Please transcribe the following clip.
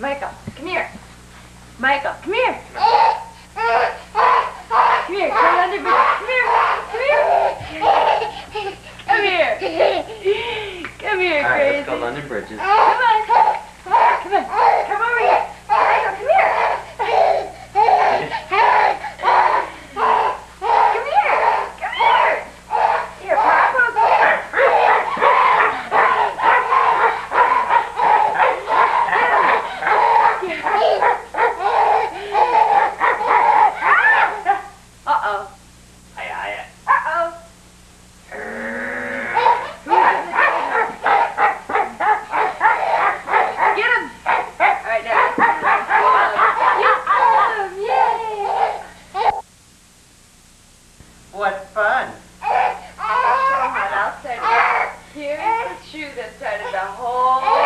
Michael, come here. Michael, come here. Come here, come under me. Come here, come here. Come here. Come here, All right, crazy. Let's go London Bridges. Come on. What fun. I'll show you what I'll tell you. Here's the shoe that started the whole